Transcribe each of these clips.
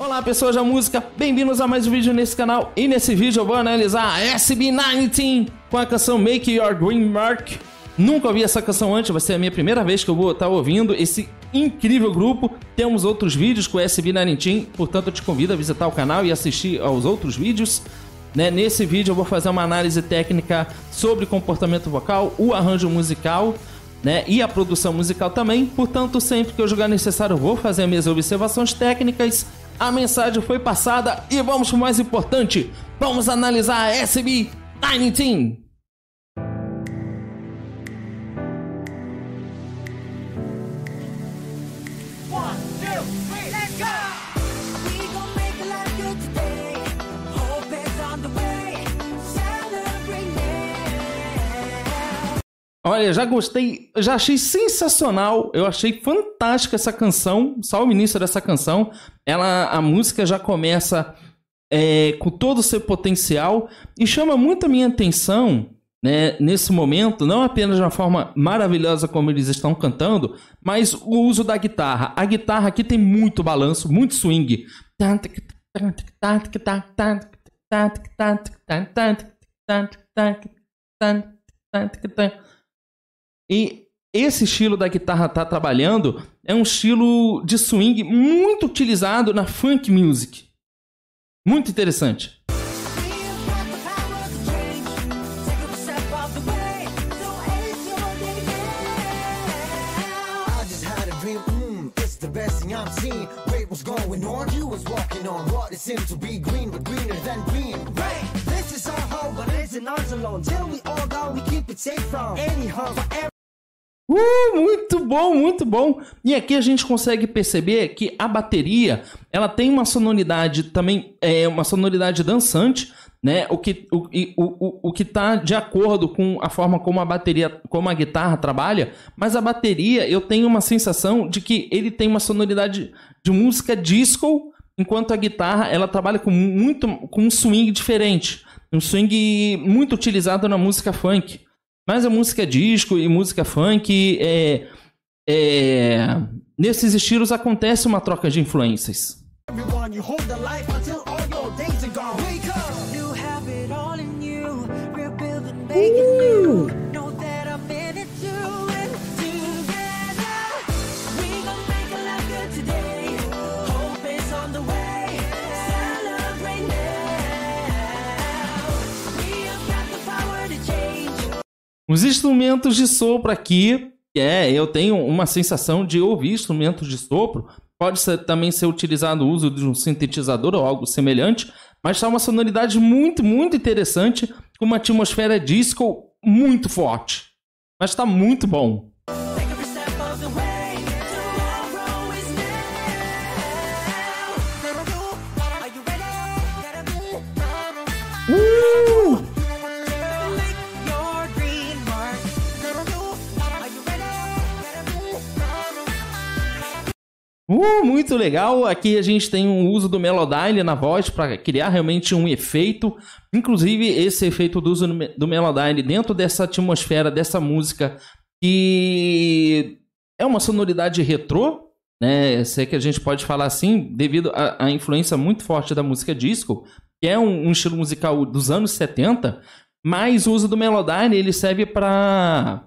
Olá pessoas da música, bem-vindos a mais um vídeo nesse canal e nesse vídeo eu vou analisar a SB19 com a canção Make Your Dream Mark. Nunca ouvi essa canção antes, vai ser a minha primeira vez que eu vou estar ouvindo esse incrível grupo. Temos outros vídeos com a SB19, portanto eu te convido a visitar o canal e assistir aos outros vídeos. Né? Nesse vídeo eu vou fazer uma análise técnica sobre comportamento vocal, o arranjo musical né? e a produção musical também. Portanto, sempre que eu julgar necessário, eu vou fazer minhas observações técnicas a mensagem foi passada e vamos para o mais importante. Vamos analisar a SB 19. Olha, já gostei, já achei sensacional. Eu achei fantástica essa canção, só o início dessa canção. Ela, a música já começa é, com todo o seu potencial e chama muito a minha atenção né, nesse momento, não apenas uma forma maravilhosa como eles estão cantando, mas o uso da guitarra. A guitarra aqui tem muito balanço, muito swing. E esse estilo da guitarra tá trabalhando é um estilo de swing muito utilizado na funk music. Muito interessante. Uh, muito bom, muito bom. E aqui a gente consegue perceber que a bateria ela tem uma sonoridade também, é uma sonoridade dançante, né? O que o, o, o, que está de acordo com a forma como a bateria, como a guitarra trabalha, mas a bateria eu tenho uma sensação de que ele tem uma sonoridade de música disco, enquanto a guitarra ela trabalha com muito com um swing diferente, um swing muito utilizado na música funk. Mas a música disco e música funk, é, é, nesses estilos acontece uma troca de influências. Uh! Os instrumentos de sopro aqui, é, eu tenho uma sensação de ouvir instrumentos de sopro. Pode ser, também ser utilizado o uso de um sintetizador ou algo semelhante, mas está uma sonoridade muito, muito interessante, com uma atmosfera disco muito forte. Mas está muito bom. Uh, muito legal. Aqui a gente tem um uso do Melodyne na voz para criar realmente um efeito. Inclusive, esse efeito do uso do Melodyne dentro dessa atmosfera, dessa música, que é uma sonoridade retrô, né? Sei que a gente pode falar assim, devido à influência muito forte da música disco, que é um, um estilo musical dos anos 70, mas o uso do Melodyne ele serve para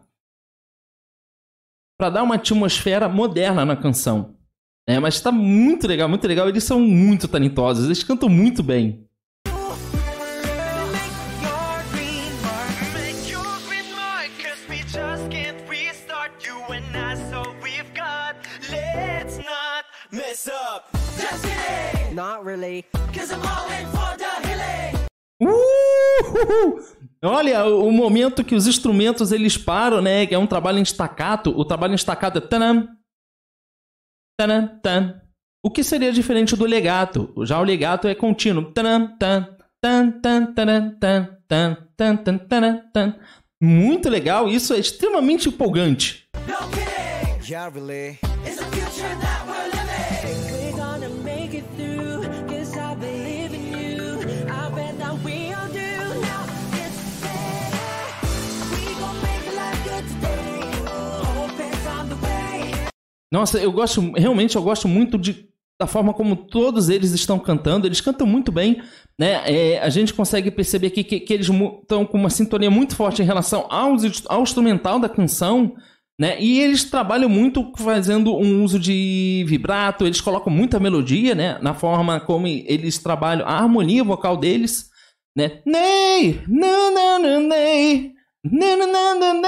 para dar uma atmosfera moderna na canção. É, mas tá muito legal, muito legal. Eles são muito talentosos, eles cantam muito bem. Not really. Cause I'm all in for the Uh! Olha, o momento que os instrumentos eles param, né? Que é um trabalho em staccato. O trabalho em staccato é tanam, Taran, tan. O que seria diferente do legato? Já o legato é contínuo. Taran, tan. Tan, tan, taran, tan, tan, tan, tan, taran, tan. Muito legal, isso é extremamente empolgante. No yeah, really. It's a future that we're Nossa, eu gosto, realmente eu gosto muito de da forma como todos eles estão cantando. Eles cantam muito bem, né? É, a gente consegue perceber aqui que, que eles estão com uma sintonia muito forte em relação ao, ao instrumental da canção. Né? E eles trabalham muito fazendo um uso de vibrato, eles colocam muita melodia, né? Na forma como eles trabalham a harmonia vocal deles, né? Nei, não, não, não, nei, não, não, não,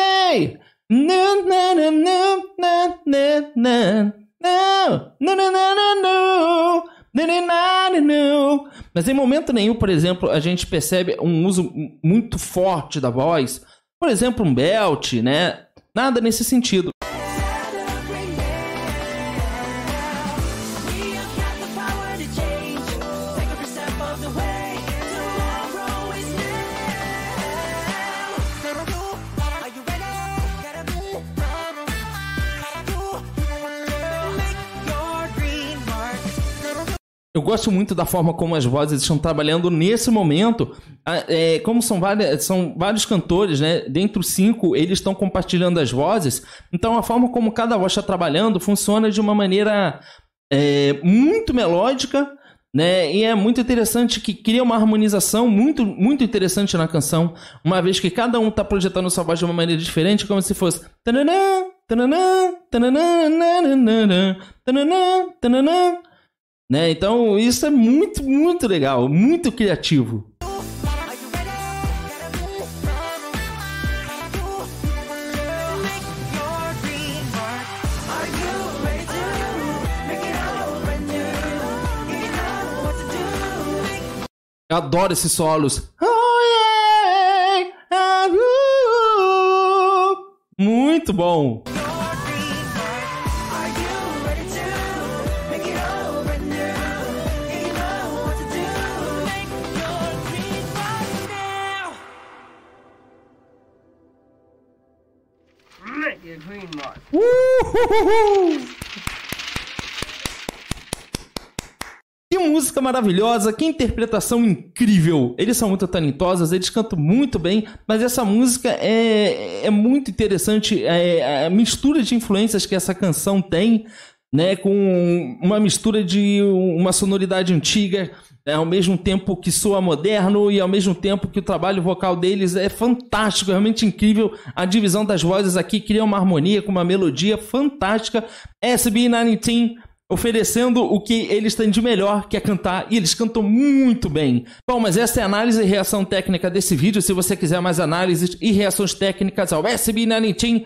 Mas em momento nenhum, por exemplo, a gente percebe um uso muito forte da voz. Por exemplo, um belt, né? Nada nesse sentido. Eu gosto muito da forma como as vozes estão trabalhando nesse momento. É, como são, várias, são vários cantores, né? Dentre os cinco, eles estão compartilhando as vozes. Então, a forma como cada voz está trabalhando funciona de uma maneira é, muito melódica, né? E é muito interessante que cria uma harmonização muito, muito interessante na canção, uma vez que cada um está projetando sua voz de uma maneira diferente, como se fosse. Tananã, tananã, tananã, tananã, tananã, tananã, né? Então, isso é muito, muito legal, muito criativo. Eu adoro esses solos. Muito bom. Que música maravilhosa, que interpretação incrível. Eles são muito talentosos, eles cantam muito bem, mas essa música é, é muito interessante. É, a mistura de influências que essa canção tem, né, com uma mistura de uma sonoridade antiga, é, ao mesmo tempo que soa moderno e ao mesmo tempo que o trabalho vocal deles é fantástico, é realmente incrível. A divisão das vozes aqui cria uma harmonia com uma melodia fantástica. SB19 oferecendo o que eles têm de melhor, que é cantar, e eles cantam muito bem. Bom, mas essa é a análise e reação técnica desse vídeo. Se você quiser mais análises e reações técnicas ao SB19,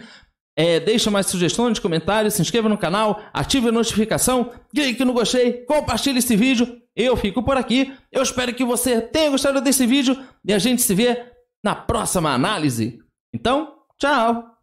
é, deixa mais sugestões, comentários, se inscreva no canal, ative a notificação, clique no gostei, compartilhe esse vídeo. Eu fico por aqui. Eu espero que você tenha gostado desse vídeo e a gente se vê na próxima análise. Então, tchau!